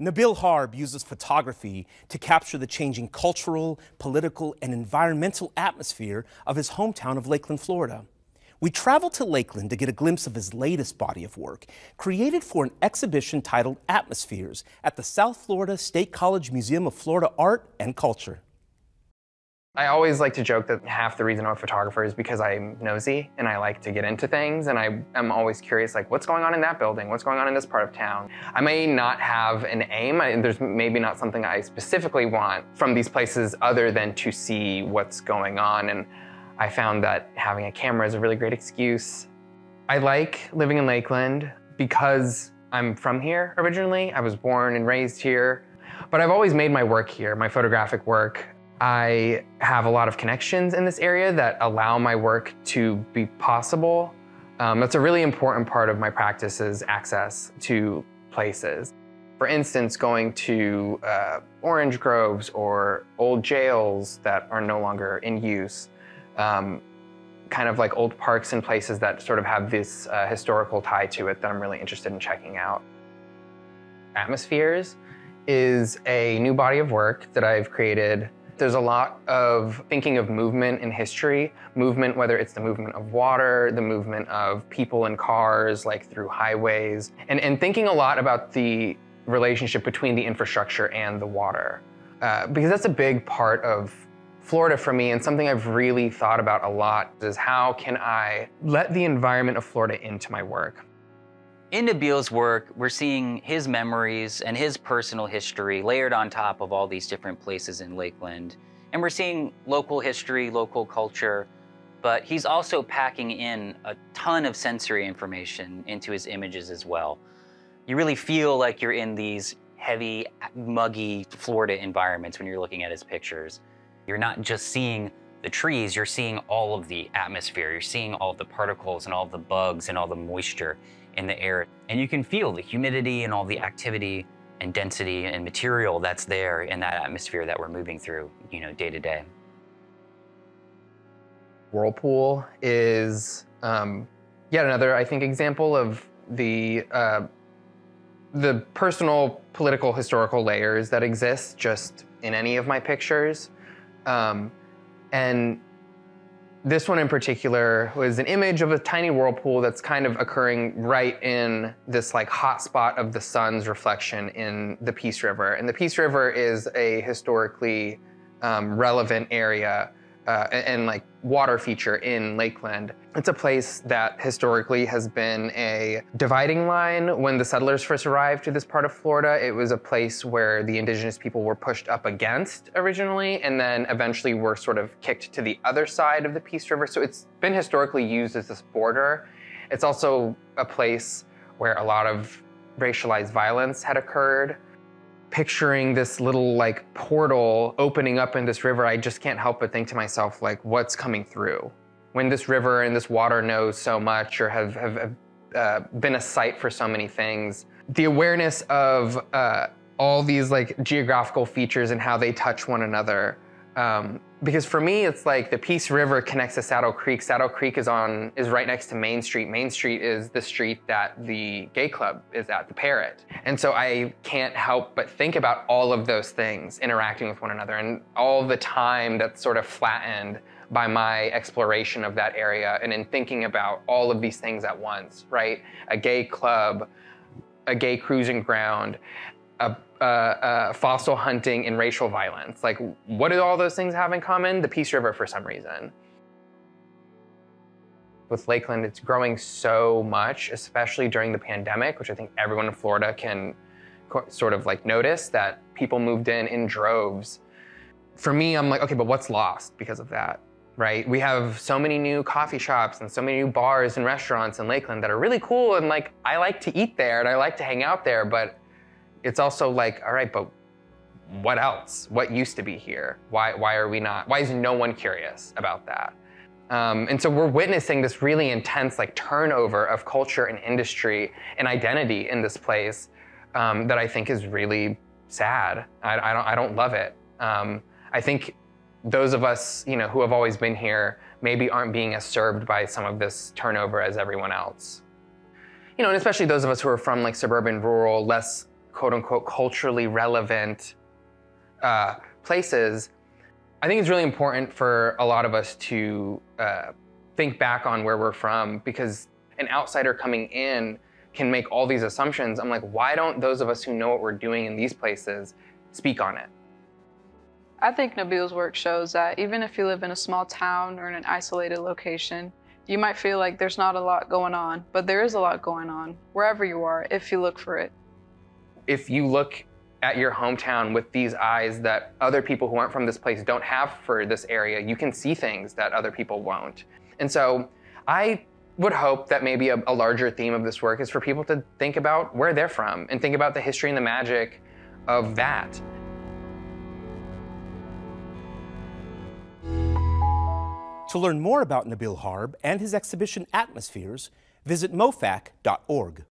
Nabil Harb uses photography to capture the changing cultural, political, and environmental atmosphere of his hometown of Lakeland, Florida. We traveled to Lakeland to get a glimpse of his latest body of work, created for an exhibition titled Atmospheres at the South Florida State College Museum of Florida Art and Culture. I always like to joke that half the reason I'm a photographer is because I'm nosy and I like to get into things and I am always curious like what's going on in that building, what's going on in this part of town. I may not have an aim, I, there's maybe not something I specifically want from these places other than to see what's going on and I found that having a camera is a really great excuse. I like living in Lakeland because I'm from here originally. I was born and raised here, but I've always made my work here, my photographic work. I have a lot of connections in this area that allow my work to be possible. Um, that's a really important part of my practice is access to places. For instance, going to uh, orange groves or old jails that are no longer in use, um, kind of like old parks and places that sort of have this uh, historical tie to it that I'm really interested in checking out. Atmospheres is a new body of work that I've created there's a lot of thinking of movement in history, movement, whether it's the movement of water, the movement of people and cars, like through highways, and, and thinking a lot about the relationship between the infrastructure and the water. Uh, because that's a big part of Florida for me and something I've really thought about a lot is how can I let the environment of Florida into my work? In Nabil's work, we're seeing his memories and his personal history layered on top of all these different places in Lakeland. And we're seeing local history, local culture, but he's also packing in a ton of sensory information into his images as well. You really feel like you're in these heavy, muggy Florida environments when you're looking at his pictures. You're not just seeing the trees, you're seeing all of the atmosphere. You're seeing all the particles and all the bugs and all the moisture in the air. And you can feel the humidity and all the activity and density and material that's there in that atmosphere that we're moving through, you know, day to day. Whirlpool is um, yet another, I think, example of the uh, the personal, political, historical layers that exist just in any of my pictures. Um, and this one in particular was an image of a tiny whirlpool that's kind of occurring right in this like hot spot of the sun's reflection in the Peace River. And the Peace River is a historically um, relevant area uh, and, and, like water feature in Lakeland. It's a place that historically has been a dividing line. When the settlers first arrived to this part of Florida, it was a place where the indigenous people were pushed up against originally, and then eventually were sort of kicked to the other side of the Peace River. So it's been historically used as this border. It's also a place where a lot of racialized violence had occurred picturing this little like portal opening up in this river, I just can't help but think to myself, like, what's coming through? When this river and this water knows so much or have, have, uh, been a site for so many things, the awareness of uh, all these like geographical features and how they touch one another um, because for me, it's like the Peace River connects to Saddle Creek. Saddle Creek is on is right next to Main Street. Main Street is the street that the gay club is at, the Parrot. And so I can't help but think about all of those things interacting with one another and all the time that's sort of flattened by my exploration of that area and in thinking about all of these things at once, right? A gay club, a gay cruising ground, a, fossil hunting and racial violence. Like, what do all those things have in common? The Peace River for some reason. With Lakeland, it's growing so much, especially during the pandemic, which I think everyone in Florida can sort of like notice that people moved in in droves. For me, I'm like, okay, but what's lost because of that? Right? We have so many new coffee shops and so many new bars and restaurants in Lakeland that are really cool and like I like to eat there and I like to hang out there, but it's also like, all right, but what else? What used to be here? Why, why are we not? Why is no one curious about that? Um, and so we're witnessing this really intense like turnover of culture and industry and identity in this place um, that I think is really sad. I, I, don't, I don't love it. Um, I think those of us, you know, who have always been here maybe aren't being as served by some of this turnover as everyone else. You know, and especially those of us who are from like suburban, rural, less quote unquote culturally relevant uh, places, I think it's really important for a lot of us to uh, think back on where we're from because an outsider coming in can make all these assumptions. I'm like, why don't those of us who know what we're doing in these places speak on it? I think Nabil's work shows that even if you live in a small town or in an isolated location, you might feel like there's not a lot going on, but there is a lot going on wherever you are if you look for it. If you look at your hometown with these eyes that other people who aren't from this place don't have for this area, you can see things that other people won't. And so I would hope that maybe a, a, larger theme of this work is for people to think about where they're from and think about the history and the magic of that. To learn more about Nabil Harb and his exhibition Atmospheres, visit mofac.org.